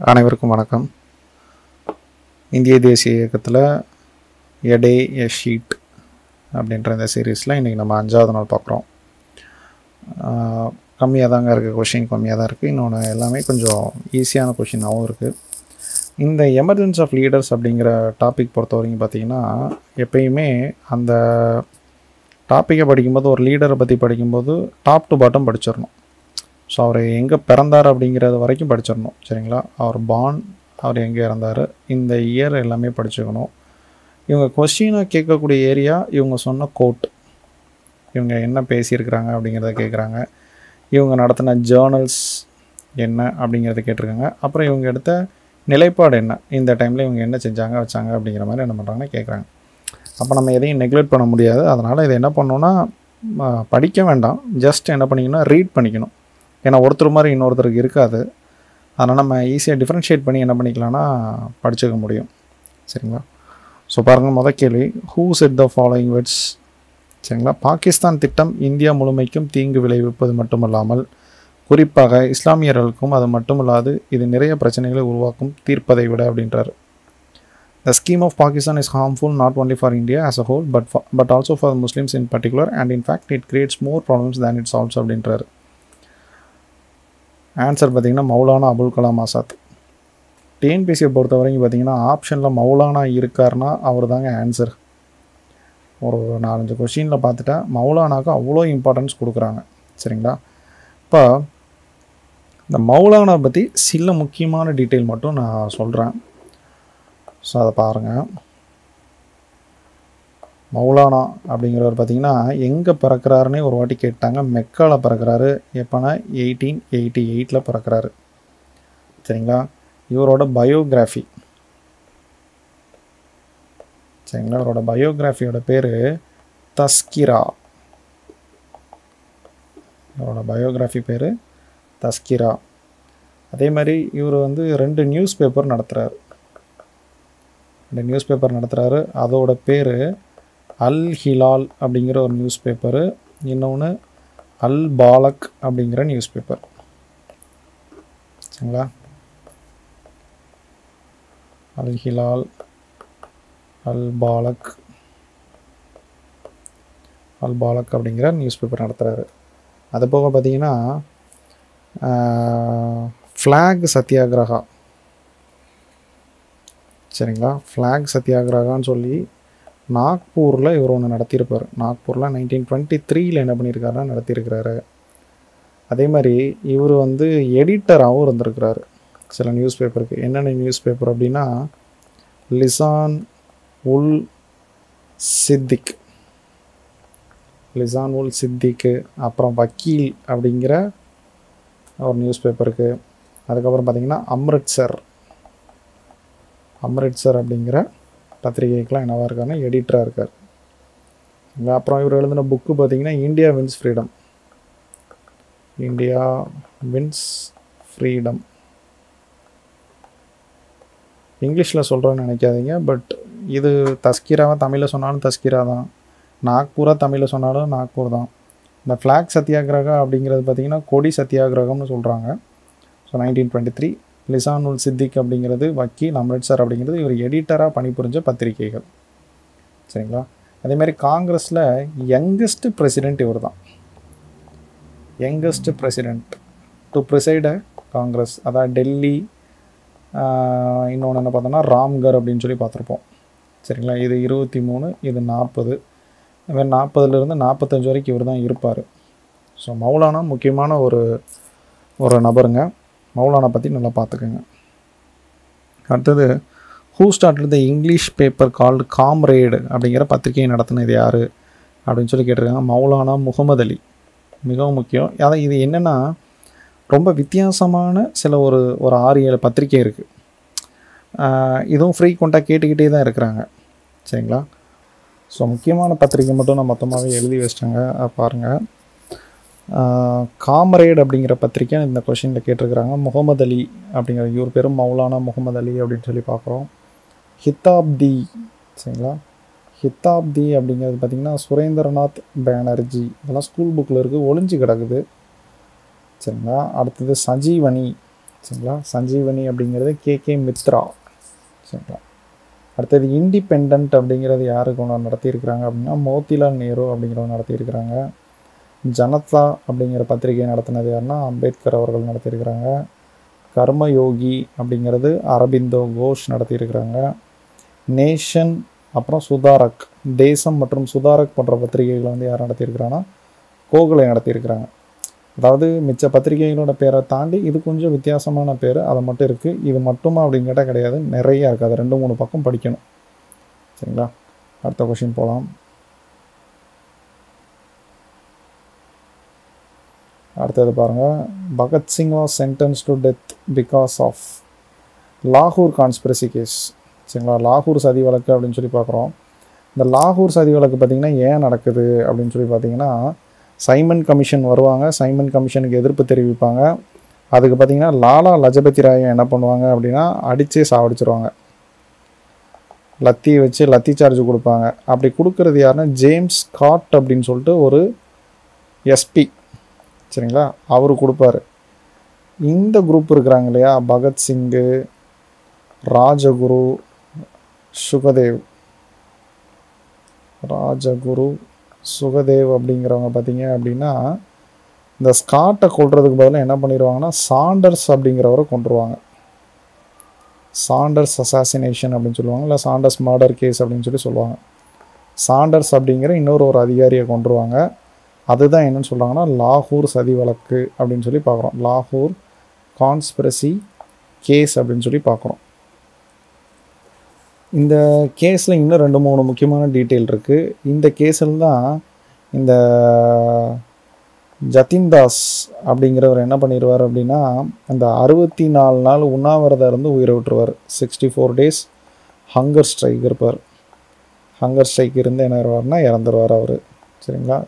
அனைவருக்கும் வணக்கம். இந்திய தேசிய இயக்கத்தில் எடே எ ஷீட் அப்படின்ற இந்த சீரீஸில் இன்றைக்கி நம்ம அஞ்சாவது நாள் பார்க்குறோம் கம்மியாக தாங்க இருக்குது கொஷின் கம்மியாக தான் இருக்குது இன்னொன்று எல்லாமே கொஞ்சம் ஈஸியான கொஷினாகவும் இருக்குது இந்த எமர்ஜென்ஸ் ஆஃப் லீடர்ஸ் அப்படிங்கிற டாபிக் பொறுத்த வரைக்கும் பார்த்திங்கன்னா எப்பயுமே அந்த டாப்பிக்கை படிக்கும்போது ஒரு லீடரை பற்றி படிக்கும்போது டாப் டு பாட்டம் படிச்சிடணும். ஸோ அவர் எங்கே பிறந்தார் அப்படிங்கிறது வரைக்கும் படிச்சிடணும் சரிங்களா? அவர் பான் அவர் எங்கே இறந்தார் இந்த இயர் எல்லாமே படிச்சுக்கணும். இவங்க கொஸ்டினாக கேட்கக்கூடிய ஏரியா இவங்க சொன்ன கோட் இவங்க என்ன பேசியிருக்கிறாங்க அப்படிங்கிறத கேட்குறாங்க. இவங்க நடத்தின ஜேர்னல்ஸ் என்ன அப்படிங்கிறத கேட்டிருக்காங்க. அப்புறம் இவங்க எடுத்த நிலைப்பாடு என்ன? இந்த டைமில் இவங்க என்ன செஞ்சாங்க வச்சாங்க அப்படிங்கிற மாதிரி என்ன பண்ணுறாங்கன்னு கேட்குறாங்க. அப்போ நம்ம எதையும் நெக்லெக்ட் பண்ண முடியாது. அதனால் இதை என்ன பண்ணோன்னா படிக்க வேண்டாம். ஜஸ்ட் என்ன பண்ணிக்கணும் ரீட் பண்ணிக்கணும். ஏன்னா ஒருத்தர் மாதிரி இன்னொருத்தருக்கு இருக்காது. அதனால் நம்ம ஈஸியாக டிஃப்ரென்ஷியேட் பண்ணி என்ன பண்ணிக்கலாம்னா படிச்சுக்க முடியும். சரிங்களா? ஸோ பாருங்கள் முத கேள்வி. Who said the following words சரிங்களா? பாகிஸ்தான் திட்டம் இந்தியா முழுமைக்கும் தீங்கு விளைவிப்பது மட்டுமல்லாமல் குறிப்பாக இஸ்லாமியர்களுக்கும் அது மட்டுமல்லாது இது நிறைய பிரச்சனைகளை உருவாக்கும் தீர்ப்பதை விட அப்படின்றார். The scheme of Pakistan is harmful not only for India as a whole but but also for Muslims in particular and in fact it creates more problems than it solves அப்படின்றார். ஆன்சர் பார்த்தீங்கன்னா மௌலானா அபுல் கலாம் ஆசாத். டிஎன்பிசியை பொறுத்த வரைக்கும் பார்த்திங்கன்னா ஆப்ஷனில் மௌலானா இருக்காருன்னா அவர் தாங்க answer ஒரு நாலஞ்சு கொஷினில் பார்த்துட்டா மௌலானாக்கு அவ்வளோ இம்பார்ட்டன்ஸ் கொடுக்குறாங்க. சரிங்களா? இப்போ இந்த மௌலானா பற்றி சில முக்கியமான டீட்டெயில் மட்டும் நான் சொல்கிறேன் ஸோ அதை பாருங்கள் மௌலானா அப்படிங்கிறவர் பார்த்தீங்கன்னா எங்கே பிறக்கிறாருன்னே ஒரு வாட்டி கேட்டாங்க. மெக்காவில் பிறக்கிறாரு. எப்போனா எயிட்டீன் எயிட்டி எயிட்டில் பிறக்கிறாரு. சரிங்களா? இவரோட பயோகிராஃபி சரிங்களா? இவரோட பயோகிராஃபியோட பேர் தஸ்கிரா. இவரோட பயோகிராஃபி பேர் தஸ்கிரா. அதே மாதிரி இவர் வந்து ரெண்டு நியூஸ் பேப்பர் நடத்துகிறாரு ரெண்டு நியூஸ் பேப்பர் நடத்துகிறாரு அதோட பேர் அல் ஹிலால் அப்படிங்கிற ஒரு நியூஸ் பேப்பரு இன்னொன்று அல் பாலக் அப்படிங்கிற நியூஸ் பேப்பர் சரிங்களா? அல் ஹிலால் அல் பாலக் அல் பாலக் அப்படிங்கிற நியூஸ் பேப்பர் நடத்துகிறாரு அது போக பார்த்தீங்கன்னா ஃப்ளாக் சத்தியாகிரகா சரிங்களா? ஃப்ளாக் சத்தியாகிரகான்னு சொல்லி நாக்பூரில் இவர் ஒன்று நடத்தியிருப்பார். நாக்பூரில் நைன்டீன் டுவெண்ட்டி த்ரீயில் என்ன பண்ணியிருக்காருன்னா நடத்தியிருக்கிறாரு. அதே மாதிரி இவர் வந்து எடிட்டராகவும் இருந்திருக்கிறாரு. சில நியூஸ் பேப்பருக்கு என்னென்ன நியூஸ் பேப்பர் அப்படின்னா லிசான் உல் சித்திக். லிசான் உல் சித்திக்கு அப்புறம் வக்கீல் அப்படிங்கிற ஒரு நியூஸ் பேப்பருக்கு அதுக்கப்புறம் பார்த்தீங்கன்னா அம்ரிட்சர். அம்ரிட்சர் அப்படிங்கிற பத்திரிகைக்கெலாம் என்னவாக இருக்காருன்னா எடிட்டராக இருக்கார். அப்புறம் இவர் எழுதின புக்கு பார்த்தீங்கன்னா India wins freedom India wins freedom இங்கிலீஷில் சொல்கிறோன்னு நினைக்காதீங்க பட் இது தஸ்கீராவை தமிழில் சொன்னாலும் தஸ்கீரா தான். நாக்பூராக தமிழில் சொன்னாலும் நாக்பூர் தான். இந்த ஃப்ளாக் சத்தியாகிரகா அப்படிங்கிறது பார்த்தீங்கன்னா கொடி சத்தியாகிரகம்னு சொல்கிறாங்க so nineteen twenty three லிசானுல் Siddique அப்படிங்கிறது வக்கீல் அம்ரிட்சர் அப்படிங்கிறது இவர் எடிட்டராக பணிபுரிஞ்ச பத்திரிகைகள். சரிங்களா? அதே மாதிரி காங்கிரஸில் யங்கஸ்ட் பிரசிடெண்ட் இவர் தான் youngest president to preside Congress. அதாவது டெல்லி இன்னொன்று என்ன பார்த்தோன்னா ராம்கர் அப்படின்னு சொல்லி பார்த்துருப்போம். சரிங்களா? இது இருபத்தி மூணு இது நாற்பது. இவர் நாற்பதுலேருந்து நாற்பத்தஞ்சு வரைக்கும் இவர் தான் இருப்பார். ஸோ மௌலானா முக்கியமான ஒரு ஒரு நபருங்க. மௌலானா பற்றி நல்லா பார்த்துக்கோங்க அடுத்தது who start the English paper called Comrade அப்படிங்கிற பத்திரிகையை நடத்தினது யார்? அப்படின்னு சொல்லி கேட்டிருக்காங்க. மௌலானா முகமது அலி. மிகவும் முக்கியம். அதான் இது என்னென்னா ரொம்ப வித்தியாசமான சில ஒரு ஒரு ஆறு ஏழு பத்திரிக்கை இருக்குது இதுவும் ஃப்ரீக்வெண்ட்டாக கேட்டுக்கிட்டே தான் இருக்கிறாங்க. சரிங்களா? ஸோ முக்கியமான பத்திரிக்கை மட்டும் நான் மொத்தமாகவே எழுதி வச்சிட்டேங்க. பாருங்கள் காமரேட் அப்படிங்கிற பத்திரிக்கை இந்த கொஷினில் கேட்டிருக்கிறாங்க. முகமது அலி அப்படிங்கிற இவர் பேரும் மௌலானா முகமது அலி அப்படின்னு சொல்லி பார்க்குறோம். ஹித்தாப்தி சரிங்களா? ஹித்தாப்தி அப்படிங்கிறது பார்த்திங்கன்னா சுரேந்திரநாத் பேனர்ஜி. இதெல்லாம் ஸ்கூல் புக்கில் இருக்குது ஒளிஞ்சு கிடக்குது. சரிங்களா? அடுத்தது சஞ்சீவனி சரிங்களா? சஞ்சீவனி அப்படிங்கிறது கே. கே. மித்ரா. சரிங்களா? அடுத்தது இண்டிபெண்ட் அப்படிங்கிறது யாருக்கு ஒன்று நடத்தியிருக்கிறாங்க அப்படின்னா மோத்திலால் நேரு அப்படிங்கிறவங்க நடத்தியிருக்கிறாங்க. ஜனதா அப்படிங்கிற பத்திரிகை நடத்தினது யாருன்னா அம்பேத்கர் அவர்கள் நடத்தியிருக்கிறாங்க. கர்மயோகி அப்படிங்கிறது அரபிந்தோ கோஷ் நடத்தியிருக்கிறாங்க. நேஷன் அப்புறம் சுதாரக் தேசம் மற்றும் சுதாரக் போன்ற பத்திரிகைகளை வந்து யார் நடத்தியிருக்கிறாங்கன்னா கோகுலை நடத்தியிருக்கிறாங்க. அதாவது மிச்ச பத்திரிகைகளோட பேரை தாண்டி இது கொஞ்சம் வித்தியாசமான பேர் அதை மட்டும் இருக்குது இது மட்டுமா அப்படின்னு கேட்டால் கிடையாது. நிறைய இருக்குது அது ரெண்டு மூணு பக்கம் படிக்கணும். சரிங்களா? அடுத்த கொஷின் போகலாம் அடுத்தது பாருங்கள் Bhagat Singh was sentenced to death because of லாகூர் கான்ஸ்பிரசி கேஸ் சரிங்களா? லாகூர் சதி வழக்கு அப்படின்னு சொல்லி பார்க்குறோம். இந்த லாகூர் சதி வழக்கு பார்த்திங்கன்னா ஏன் நடக்குது அப்படின்னு சொல்லி பார்த்தீங்கன்னா சைமன் கமிஷன் வருவாங்க. சைமன் கமிஷனுக்கு எதிர்ப்பு தெரிவிப்பாங்க. அதுக்கு பார்த்தீங்கன்னா லாலா லஜபதி ராயன் என்ன பண்ணுவாங்க அப்படின்னா அடித்தே சாவடிச்சிருவாங்க. லத்தி வச்சு லத்தி சார்ஜ் கொடுப்பாங்க. அப்படி கொடுக்கறது யாருன்னா ஜேம்ஸ் காட் அப்படின்னு சொல்லிட்டு ஒரு எஸ்பி சரிங்களா? அவர் கொடுப்பாரு. இந்த குரூப் இருக்கிறாங்க இல்லையா? பகத்சிங்கு ராஜகுரு சுகதேவ். ராஜகுரு சுகதேவ் அப்படிங்கிறவங்க பார்த்தீங்க அப்படின்னா இந்த ஸ்காட்டை கொள்றதுக்கு பதிலாக என்ன பண்ணிடுவாங்கன்னா சாண்டர்ஸ் அப்படிங்கிறவரை கொண்டுருவாங்க சாண்டர்ஸ் அசாசினேஷன் அப்படின்னு சொல்லுவாங்க இல்லை சாண்டர்ஸ் மர்டர் கேஸ் அப்படின்னு சொல்லி சொல்லுவாங்க. சாண்டர்ஸ் அப்படிங்கிற இன்னொரு ஒரு அதிகாரியை கொண்டுருவாங்க அதுதான் என்னன்னு சொல்கிறாங்கன்னா லாகூர் சதி வழக்கு அப்படின்னு சொல்லி பார்க்குறோம். லாகூர் கான்ஸ்பிரசி கேஸ் அப்படின்னு சொல்லி பார்க்குறோம். இந்த கேஸில் இன்னும் ரெண்டு மூணு முக்கியமான டீட்டெயில் இருக்குது இந்த கேஸில் தான் இந்த ஜதின் தாஸ் அப்படிங்கிறவர் என்ன பண்ணிடுவார் அப்படின்னா அந்த அறுபத்தி நாலு நாள் உண்ணாவிரதம் இருந்து உயிரை விட்டுருவார். Sixty four days hunger strike இருப்பார். ஹங்கர் ஸ்ட்ரைக் இருந்து என்ன இறந்துருவார் அவர். சரிங்களா?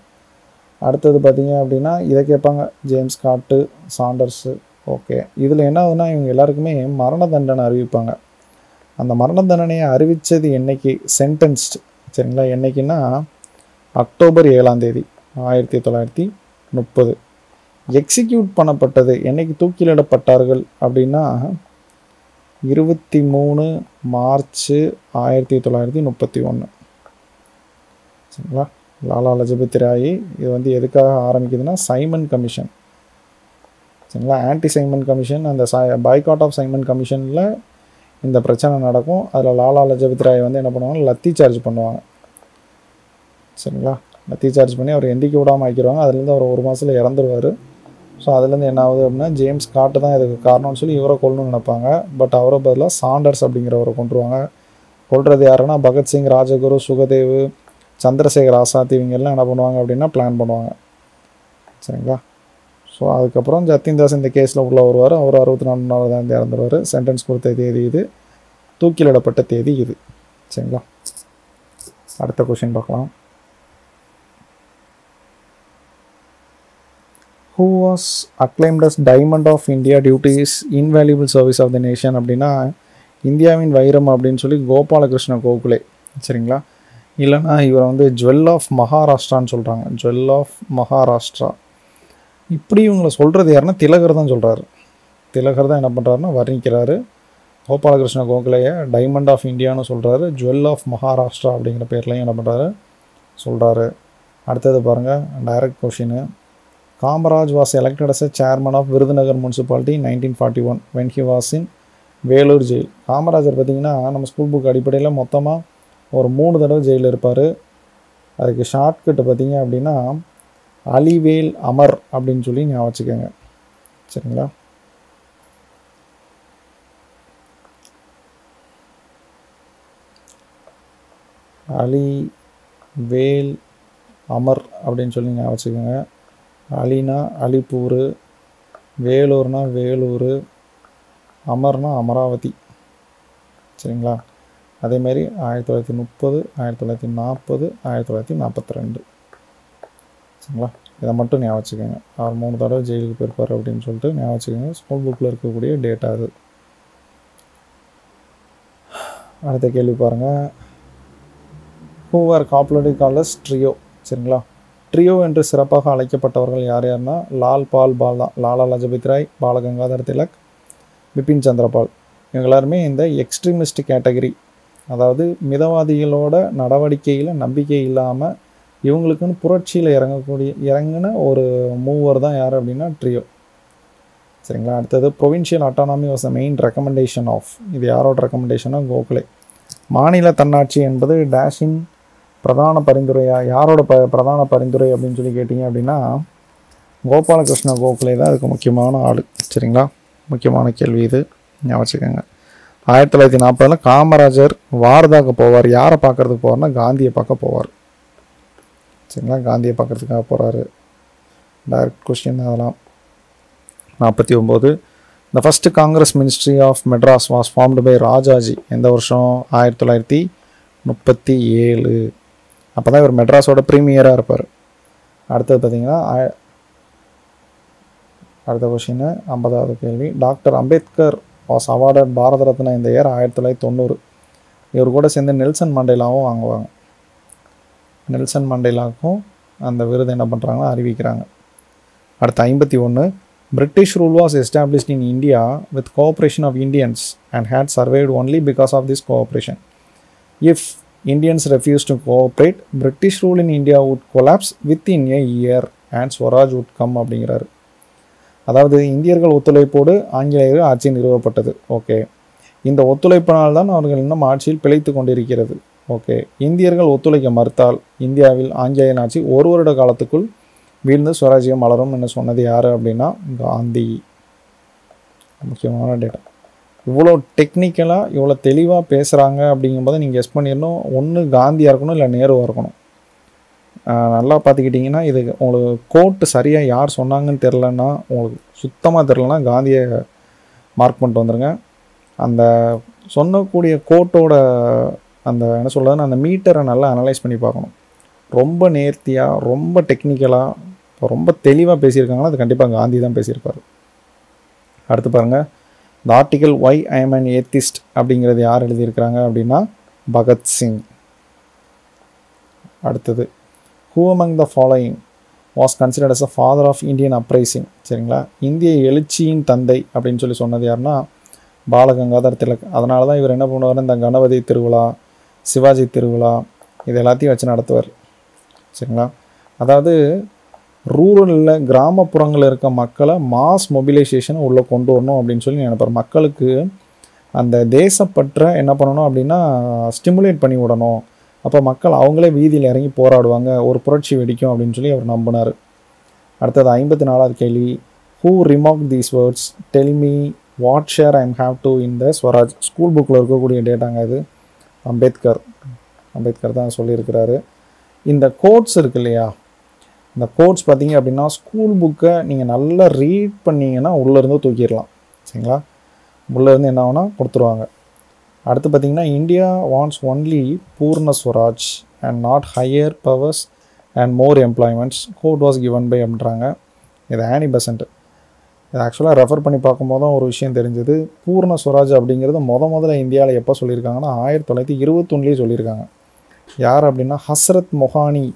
அடுத்தது பார்த்தீங்க அப்படின்னா இதை கேட்பாங்க ஜேம்ஸ் காட்டு சாண்டர்ஸு ஓகே. இதில் என்ன ஆகுதுன்னா இவங்க எல்லாருக்குமே மரண தண்டனை அறிவிப்பாங்க. அந்த மரண தண்டனையை அறிவித்தது என்னைக்கு? சென்டென்ஸ்டு சரிங்களா? என்னைக்குன்னா அக்டோபர் ஏழாம் தேதி ஆயிரத்தி தொள்ளாயிரத்தி முப்பது. எக்ஸிக்யூட் பண்ணப்பட்டது என்னைக்கு தூக்கிலிடப்பட்டார்கள் அப்படின்னா இருபத்தி மூணு மார்ச் ஆயிரத்தி தொள்ளாயிரத்தி முப்பத்தி ஒன்று. சரிங்களா? லாலா லஜபதி ராய் இது வந்து எதுக்காக ஆரம்பிக்குதுன்னா சைமன் கமிஷன். சரிங்களா? ஆன்டி சைமன் கமிஷன் அந்த சை பாய்காட் ஆஃப் சைமன் கமிஷனில் இந்த பிரச்சனை நடக்கும். அதில் லாலா லஜபதி ராய் வந்து என்ன பண்ணுவாங்க லத்தி சார்ஜ் பண்ணுவாங்க. சரிங்களா? லத்தி சார்ஜ் பண்ணி அவர் எந்திக்க விடாமல் ஆக்கிடுவாங்க. அதுலேருந்து அவர் ஒரு மாதத்தில் இறந்துருவார். ஸோ அதுலேருந்து என்ன ஆகுது அப்படின்னா ஜேம்ஸ் காட்டு தான் இதுக்கு காரணம்னு சொல்லி இவரை கொல்லணும்னு நினைப்பாங்க. பட் அவரை பதிலாக சாண்டர்ஸ் அப்படிங்கிறவரை கொண்டுருவாங்க கொள்வது யாருன்னா பகத்சிங் ராஜகுரு சுகதேவ் சந்திரசேகர் ஆசாத் இவங்க எல்லாம் என்ன பண்ணுவாங்க அப்படின்னா பிளான் பண்ணுவாங்க. சரிங்களா? ஸோ அதுக்கப்புறம் ஜத்தின் தாஸ் இந்த கேஸில் உள்ள வருவார். அவர் அறுபத்தி நாலு நாள் இறந்துருவார். சென்டென்ஸ் கொடுத்த தேதி இது. தூக்கிலிடப்பட்ட தேதி இது. சரிங்களா? அடுத்த கொஷின் பார்க்கலாம். Who was acclaimed as diamond of India duties is invaluable service of the nation அப்படின்னா இந்தியாவின் வைரம் அப்படின்னு சொல்லி கோபாலகிருஷ்ண கோகுலே. சரிங்களா? இல்லைன்னா இவரை வந்து ஜுவல் ஆஃப் மகாராஷ்டிரான்னு சொல்கிறாங்க ஜுவல் ஆஃப் மகாராஷ்டிரா. இப்படி இவங்களை சொல்கிறது யாருன்னா திலகர் தான் சொல்கிறாரு திலகர் தான் என்ன பண்ணுறாருன்னா வர்ணிக்கிறாரு. கோபாலகிருஷ்ண கோகலையை டைமண்ட் ஆஃப் இந்தியான்னு சொல்கிறாரு ஜுவல் ஆஃப் மகாராஷ்டிரா அப்படிங்கிற பேர்லையும் என்ன பண்ணுறாரு சொல்கிறாரு அடுத்தது பாருங்கள் direct question Kamaraj was elected as a chairman of Virudhunagar municipality nineteen forty one when he was in Vellore jail Kamarajar பார்த்திங்கன்னா நம்ம ஸ்கூல் புக் அடிப்படையில் மொத்தமாக ஒரு மூணு தடவை ஜெயிலில் இருப்பார். அதுக்கு ஷார்ட்கட்டு பார்த்தீங்க அப்படின்னா அலிவேல் அமர் அப்படின்னு சொல்லி ஞாபகம் வச்சுக்கோங்க. சரிங்களா? அலி வேல் அமர் அப்படின்னு சொல்லி ஞாபகம் வச்சுக்கோங்க. அலினா அலிப்பூர் வேலூர்னா வேலூர் அமர்னா அமராவதி. சரிங்களா? அதேமாரி ஆயிரத்தி தொள்ளாயிரத்தி முப்பது ஆயிரத்தி தொள்ளாயிரத்தி நாற்பது ஆயிரத்தி தொள்ளாயிரத்தி நாற்பத்தி ரெண்டு சரிங்களா? இதை மட்டும் ஞாபகம் வச்சுக்கோங்க. அவர் மூணு தடவை ஜெயிலுக்கு போயிருப்பார் அப்படின்னு சொல்லிட்டு ஞாபகம் வச்சுக்கோங்க. ஸ்கூல் புக்கில் இருக்கக்கூடிய டேட்டா அது. அடுத்த கேள்வி பாருங்கள் ஹூ ஆர் காப்புலரி காலஸ் ட்ரியோ சரிங்களா? ட்ரியோ என்று சிறப்பாக அழைக்கப்பட்டவர்கள் யார் யாருன்னா லால் பால் பாலா லாலா லஜபதி ராய் பாலகங்காதர் திலக் பிபின் சந்திரபால். இவங்க எல்லாருமே இந்த எக்ஸ்ட்ரீமிஸ்ட் கேட்டகரி அதாவது மிதவாதிகளோட நடவடிக்கையில் நம்பிக்கை இல்லாமல் இவங்களுக்குன்னு புரட்சியில் இறங்கக்கூடிய இறங்கின ஒரு மூவர் தான் யார் அப்படின்னா ட்ரியோ சரிங்களா? அடுத்தது provincial autonomy was a main recommendation of இது யாரோட ரெக்கமெண்டேஷனாக கோகலே. மாநில தன்னாட்சி என்பது டேஷின் பிரதான பரிந்துரையா யாரோட ப பிரதான பரிந்துரை அப்படின்னு சொல்லி கேட்டிங்க அப்படின்னா கோபாலகிருஷ்ண கோகலே தான் அதுக்கு முக்கியமான ஆள். சரிங்களா? முக்கியமான கேள்வி இது. ஞாபகம் வச்சுக்கோங்க. ஆயிரத்தி தொள்ளாயிரத்தி நாற்பதில் காமராஜர் வாரதாக்கு போவார். யாரை பார்க்கறதுக்கு போவார்னா காந்தியை பார்க்க போவார். சரிங்களா? காந்தியை பார்க்கறதுக்காக போகிறாரு டைரக்ட் கொஷின் அதெல்லாம். நாற்பத்தி ஒம்பது. The first Congress ministry of Madras was formed by Rajaji எந்த வருஷம்? ஆயிரத்தி தொள்ளாயிரத்தி முப்பத்தி ஏழு. அப்போ தான் இவர் மெட்ராஸோட ப்ரீமியராக இருப்பார். அடுத்தது பார்த்திங்கன்னா அடுத்த கொஷின் ஐம்பதாவது கேள்வி. Doctor Ambedkar was awarded Bharat Ratna இந்த இயர் ஆயிரத்தி தொள்ளாயிரத்தி தொண்ணூறு. இவர் கூட சேர்ந்து நெல்சன் மண்டேலாவும் வாங்குவாங்க. நெல்சன் மண்டேலாவுக்கும் அந்த விருது என்ன பண்ணுறாங்கன்னா அறிவிக்கிறாங்க. அடுத்து ஐம்பத்தி ஒன்று British rule was established in India with cooperation of Indians and had survived only because of this cooperation if Indians refuse to cooperate British rule in India would collapse with in a year and Swaraj would come அப்படிங்கிறாரு. அதாவது இந்தியர்கள் ஒத்துழைப்போடு ஆங்கிலேயர் ஆட்சி நிறுவப்பட்டது. Okay. இந்த ஒத்துழைப்பினால் தான் அவர்கள் இன்னும் ஆட்சியில் பிழைத்து கொண்டிருக்கிறது. ஓகே. இந்தியர்கள் ஒத்துழைக்க மறுத்தால் இந்தியாவில் ஆங்கிலேயன் ஆட்சி ஒரு வருட காலத்துக்குள் வீழ்ந்து சுவராஜ்யம் மலரும் என்று சொன்னது யார் அப்படின்னா காந்தி. முக்கியமான டேட்டா இவ்வளோ டெக்னிக்கலாக இவ்வளோ தெளிவாக பேசுகிறாங்க அப்படிங்கும்போது நீங்கள் எஸ் பண்ணிடணும். ஒன்று காந்தியாக இருக்கணும் இல்லை நேருவாக இருக்கணும். நல்லா பார்த்துக்கிட்டிங்கன்னா இது உங்களுக்கு கோட்டு சரியாக யார் சொன்னாங்கன்னு தெரிலன்னா உங்களுக்கு சுத்தமாக தெரிலனா காந்தியை மார்க் பண்ணிட்டு வந்துடுங்க அந்த சொன்னக்கூடிய கோட்டோட அந்த என்ன சொல்கிறதுன்னு அந்த மீட்டரை நல்லா அனலைஸ் பண்ணி பார்க்கணும். ரொம்ப நேர்த்தியாக ரொம்ப டெக்னிக்கலாக ரொம்ப தெளிவாக பேசியிருக்காங்கன்னா அது கண்டிப்பாக காந்தி தான் பேசியிருப்பார். அடுத்து பாருங்கள் இந்த article why I am an atheist அப்படிங்கிறது யார் எழுதியிருக்கிறாங்க அப்படின்னா பகத்சிங். அடுத்தது. Who among the following was considered as a father of Indian uprising சரிங்களா? இந்திய எழுச்சியின் தந்தை அப்படின்னு சொல்லி சொன்னது யாருன்னா பாலகங்காதர் திலக். அதனால தான் இவர் என்ன பண்ணுவார் இந்த கணபதி திருவிழா சிவாஜி திருவிழா இது எல்லாத்தையும் வச்சு நடத்துவார். சரிங்களா? அதாவது ரூரலில் கிராமப்புறங்களில் இருக்க மக்களை மாஸ் மொபிலைசேஷனை உள்ளே கொண்டு வரணும் அப்படின்னு சொல்லி நினைப்பார். மக்களுக்கு அந்த தேசப்பற்ற என்ன பண்ணணும் அப்படின்னா ஸ்டிமுலேட் பண்ணி விடணும். அப்போ மக்கள் அவங்களே வீதியில் இறங்கி போராடுவாங்க. ஒரு புரட்சி வெடிக்கும் அப்படின்னு சொல்லி அவர் நம்பினார். அடுத்தது ஐம்பத்தி நாலாவது கேள்வி who remark these words tell me what share I'm have to in the Swaraj school புக்கில் இருக்கக்கூடிய டேட்டாங்க இது. அம்பேத்கர். அம்பேத்கர் தான் சொல்லியிருக்கிறாரு. இந்த கோட்ஸ் இருக்கு இல்லையா? இந்த கோட்ஸ் பார்த்தீங்க அப்படின்னா ஸ்கூல் புக்கை நீங்கள் நல்லா ரீட் பண்ணிங்கன்னா உள்ளேருந்து தூக்கிடலாம். சரிங்களா? உள்ளேருந்து என்ன ஆகுனா கொடுத்துருவாங்க. அடுத்து பார்த்தீங்கன்னா India wants only Purna Swaraj and not higher powers and more employments quote was given by அப்படின்றாங்க இது ஆனி பெசன்ட் இது ஆக்சுவலாக ரெஃபர் பண்ணி பார்க்கும்போது தான் ஒரு விஷயம் தெரிஞ்சது. பூர்ண ஸ்வராஜ் அப்படிங்கிறது முத முதல்ல இந்தியாவில் எப்போ சொல்லியிருக்காங்கன்னா ஆயிரத்தி தொள்ளாயிரத்தி இருபத்தொன்னுலேயே சொல்லியிருக்காங்க. யார் அப்படின்னா ஹஸ்ரத் மொஹானி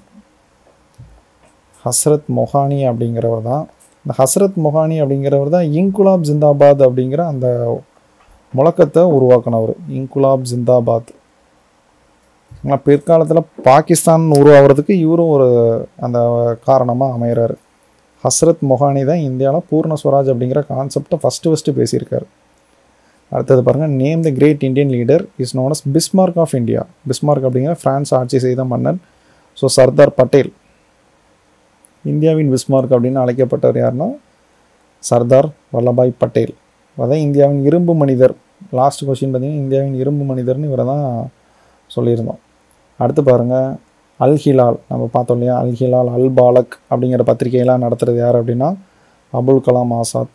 ஹஸ்ரத் மொஹானி அப்படிங்கிறவர் தான். இந்த ஹஸ்ரத் மொஹானி அப்படிங்கிறவர் தான் இன்குலாப் ஜிந்தாபாத் அப்படிங்கிற அந்த முழக்கத்தை உருவாக்கினவர். இன்குலாப் ஜிந்தாபாத். ஆனால் பிற்காலத்தில் பாகிஸ்தான் உருவாகிறதுக்கு இவரும் ஒரு அந்த காரணமாக அமைகிறார் ஹஸ்ரத் மொஹானி தான் இந்தியாவில் பூர்ண ஸ்வராஜ் அப்படிங்கிற கான்செப்டை ஃபஸ்ட்டு ஃபஸ்ட்டு பேசியிருக்கார். அடுத்தது பாருங்கள் name the great Indian leader is known as Bismarck of India Bismarck அப்படிங்கிற ஃப்ரான்ஸ் ஆட்சி செய்த மன்னன். ஸோ சர்தார் பட்டேல். இந்தியாவின் பிஸ்மார்க் அப்படின்னு அழைக்கப்பட்டவர் யாருன்னா சர்தார் வல்லபாய் பட்டேல். அதான் இந்தியாவின் இரும்பு மனிதர். லாஸ்ட் கொஸ்டின் பார்த்தீங்கன்னா இந்தியாவின் இரும்பு மனிதர்னு இவரை தான் சொல்லியிருந்தோம். அடுத்து பாருங்கள் அல் ஹிலால் நம்ம பார்த்தோம் இல்லையா? அல் ஹிலால் அல் பாலக் அப்படிங்கிற பத்திரிகையெல்லாம் நடத்துகிறது யார் அப்படின்னா? Abul Kalam Azad.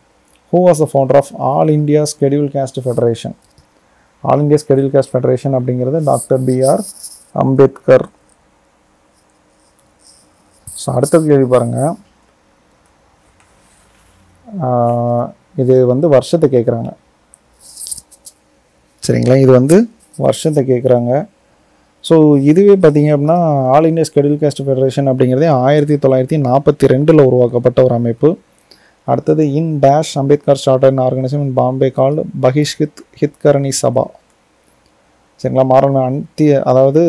Who was the founder of all India schedule caste federation all India schedule caste federation அப்படிங்கிறது doctor B R Ambedkar. So அடுத்த கேள்வி பாருங்கள் இது வந்து வருஷத்தை கேட்குறாங்க. சரிங்களா? இது வந்து வருஷத்தை கேட்குறாங்க ஸோ இதுவே பார்த்தீங்க அப்படின்னா all India schedule caste federation அப்படிங்கிறதே ஆயிரத்தி தொள்ளாயிரத்தி நாற்பத்தி ரெண்டில் உருவாக்கப்பட்ட ஒரு அமைப்பு. அடுத்தது in dash Ambedkar started organization in Bombay called Bahishkrit Hitakarini Sabha சரிங்களா? மாறன அந்தி அதாவது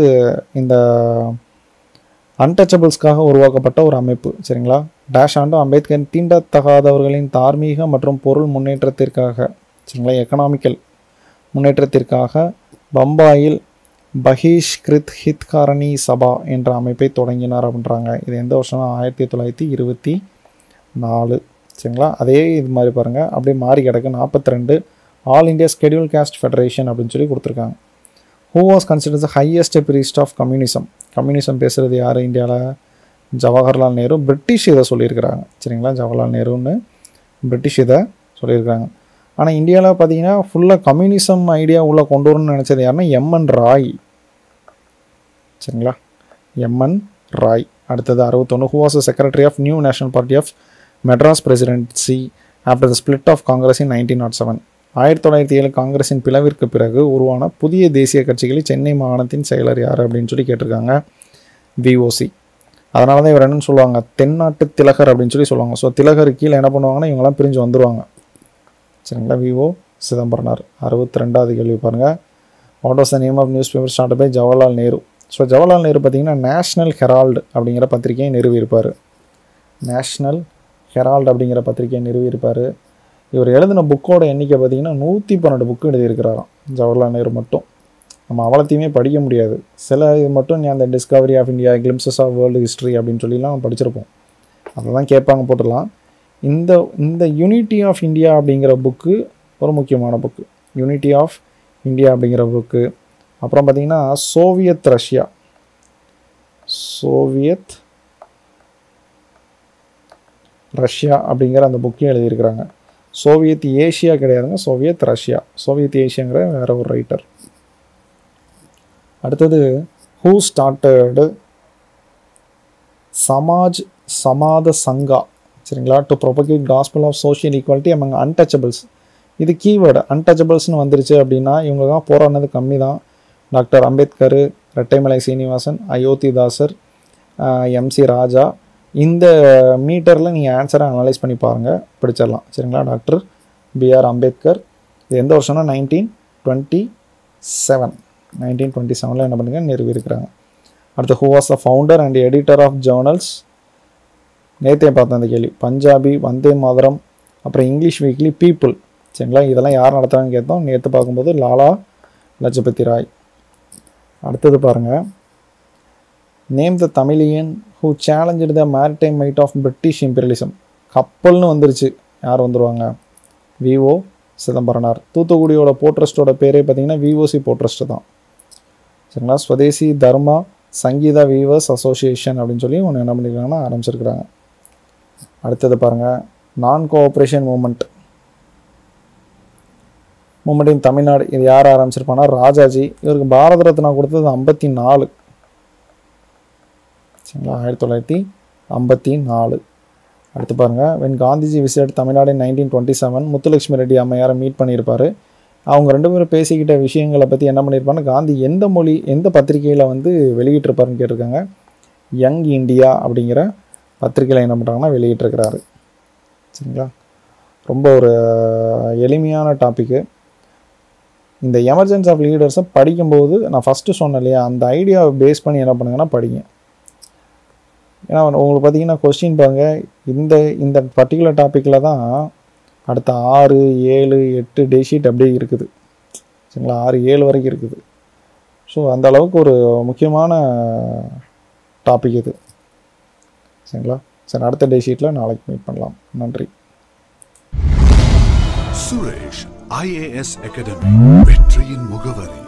இந்த அன்டச்சபிள்ஸ்க்காக உருவாக்கப்பட்ட ஒரு அமைப்பு. சரிங்களா? டேஷ் ஆண்டு அம்பேத்கர் தீண்டத்தகாதவர்களின் தார்மீக மற்றும் பொருள் முன்னேற்றத்திற்காக சரிங்களா? எக்கனாமிக்கல் முன்னேற்றத்திற்காக பம்பாயில் பஹீஷ் கிருத் ஹித்காரணி சபா என்ற அமைப்பை தொடங்கினார் அப்படின்றாங்க. இது எந்த வருஷம்னா? ஆயிரத்தி தொள்ளாயிரத்தி இருபத்தி நாலு. சரிங்களா? அதே இது மாதிரி பாருங்கள் அப்படியே மாறி கிடக்கு. நாற்பத்தி ரெண்டு all India schedule caste federation அப்படின்னு சொல்லி கொடுத்துருக்காங்க. Who was considers highest priest of communism communism பேசுகிறது யார்? இந்தியாவில் ஜவஹர்லால் நேரு. பிரிட்டிஷ் இதை சொல்லியிருக்கிறாங்க. சரிங்களா? ஜவஹர்லால் நேருன்னு பிரிட்டிஷ் இதை சொல்லியிருக்கிறாங்க. ஆனால் இந்தியாவில் பார்த்தீங்கன்னா ஃபுல்லாக கம்யூனிசம் ஐடியா உள்ளே கொண்டு வரணும்னு நினச்சது யாருன்னா எம்என் ராய் சரிங்களா? எம்என் ராய் அடுத்தது அறுபத்தொன்று who was secretary of new national party of Madras presidency after the split of Congress in nineteen nought seven ஆயிரத்தி தொள்ளாயிரத்தி ஏழு காங்கிரஸின் பிளவிற்கு பிறகு உருவான புதிய தேசிய கட்சிகளில் சென்னை மாகாணத்தின் செயலர் யார் அப்படின்னு சொல்லி கேட்டிருக்காங்க விஓசி அதனால தான் இவர் என்னன்னு சொல்லுவாங்க தென்னாட்டு திலகர் அப்படின்னு சொல்லி சொல்லுவாங்க. ஸோ திலகர் கீழே என்ன பண்ணுவாங்கன்னா இவங்கெல்லாம் பிரிஞ்சு வந்துருவாங்க. சரிங்களா விஓ சிதம்பரனார். அறுபத்தி ரெண்டாவது கேள்வி பாருங்கள் what was the name of news paper start by Jawaharlal Nehru so Jawaharlal Nehru பார்த்தீங்கன்னா நேஷ்னல் ஹெரால்டு அப்படிங்கிற பத்திரிகையை நிறுவியிருப்பார். நேஷ்னல் ஹெரால்டு அப்படிங்கிற பத்திரிகையை நிறுவியிருப்பார். இவர் எழுதின புக்கோட எண்ணிக்கை பார்த்தீங்கன்னா நூற்றி பன்னெண்டு புக்கு எழுதியிருக்கிறாராம். ஜவஹர்லால் நேரு மட்டும். நம்ம அவ்வளோத்தையுமே படிக்க முடியாது. சில இது மட்டும் நீ அந்த Discovery of India Glimpses of World History அப்படின்னு சொல்லிலாம் படிச்சிருப்போம். அதை தான் கேட்பாங்க போட்டுடலாம். இந்த இந்த யூனிட்டி ஆஃப் இந்தியா அப்படிங்கிற புக்கு ஒரு முக்கியமான புக்கு யூனிட்டி ஆஃப் இந்தியா அப்படிங்கிற புக்கு அப்புறம் பார்த்தீங்கன்னா சோவியத் ரஷ்யா சோவியத் ரஷ்யா அப்படிங்கிற அந்த புக்கையும் எழுதியிருக்கிறாங்க. சோவியத் ஏஷியா கிடையாதுங்க சோவியத் ரஷ்யா சோவியத் ஏஷியாங்கிற வேற ஒரு ரைட்டர் அடுத்தது ஹூ ஸ்டார்டடு சமாஜ் சமாத சங்கா சரிங்களா? To propagate gospel of social equality among untouchables இது கீவேர்டு அன்டச்சபிள்ஸ்னு வந்துருச்சு அப்படின்னா இவங்க தான் போராடினது கம்மி தான். Doctor Ambedkar Rettaimalai Srinivasan Ayothidasar M C Raja இந்த மீட்டரில் நீங்கள் ஆன்சரை அனலைஸ் பண்ணி பாருங்கள் பிடிச்சிடலாம். சரிங்களா டாக்டர் பிஆர் அம்பேத்கர். இது எந்த வருஷம்னா nineteen twenty seven nineteen twenty செவனில் என்ன பண்ணுங்க நிறுவியிருக்கிறாங்க. அடுத்து who was the founder and editor of journals நேற்றே பார்த்தேன் அந்த கேள்வி. பஞ்சாபி வந்தே மாதரம் அப்புறம் இங்கிலீஷ் வீக்லி பீப்புள் சரிங்களா? இதெல்லாம் யார் நடத்துகிறாங்கன்னு கேட்டோம். நேற்று பார்க்கும்போது லாலா லஜபதி ராய். அடுத்தது பாருங்கள் name the Tamilian who challenge the maritime might of British imperialism கப்பல்னு வந்துருச்சு. யார் வந்துடுவாங்க விஓ சிதம்பரனார். தூத்துக்குடியோட போட்ரஸ்டோட பேரே பார்த்தீங்கன்னா V O C port trust தான். சரிங்களா? ஸ்வதேசி தர்மா சங்கீதா வீவர்ஸ் அசோசியேஷன் அப்படின்னு சொல்லி ஒன்று என்ன பண்ணியிருக்காங்கன்னா ஆரம்பிச்சிருக்கிறாங்க. அடுத்தது பாருங்கள் non cooperation movement movement in Tamil Nadu இது யார் ஆரம்பிச்சிருப்பானா ராஜாஜி. இவருக்கு பாரத ரத்னா கொடுத்தது ஐம்பத்தி நாலு. சரிங்களா? ஆயிரத்தி தொள்ளாயிரத்தி ஐம்பத்தி நாலு. அடுத்து பாருங்கள் when Gandhiji visit Tamil Nadu nineteen twenty seven Muthulakshmi Reddy அம்மையாரை மீட் பண்ணியிருப்பார். அவங்க ரெண்டு பேரும் பேசிக்கிட்ட விஷயங்களை பற்றி என்ன பண்ணியிருப்பாங்கன்னா காந்தி எந்த மொழி எந்த பத்திரிகையில் வந்து வெளியிட்டிருப்பாருன்னு கேட்டிருக்காங்க. யங் இந்தியா அப்படிங்கிற பத்திரிகையில் என்ன பண்ணுறாங்கன்னா வெளியிட்டிருக்கிறாரு. சரிங்களா? ரொம்ப ஒரு எளிமையான டாப்பிக்கு இந்த எமர்ஜென்சி ஆஃப் லீடர்ஸை படிக்கும்போது நான் ஃபஸ்ட்டு சொன்னேன் இல்லையா அந்த ஐடியாவை பேஸ் பண்ணி என்ன பண்ணுங்கன்னா படிங்க. ஏன்னா உங்களுக்கு பார்த்தீங்கன்னா கொஸ்டின் பாருங்க. இந்த இந்த பர்டிகுலர் டாப்பிக்கில் தான் அடுத்த ஆறு ஏழு எட்டு டே ஷீட் அப்படியே இருக்குது. சரிங்களா? ஆறு ஏழு வரைக்கும் இருக்குது. ஸோ அந்த அளவுக்கு ஒரு முக்கியமான டாபிக் இது. சரிங்களா? சரி அடுத்த டே ஷீட்டில் நாளைக்கு மீட் பண்ணலாம். நன்றி. சுரேஷ் ஐஏஎஸ் அகாடமி வெற்றியின் முகவரி.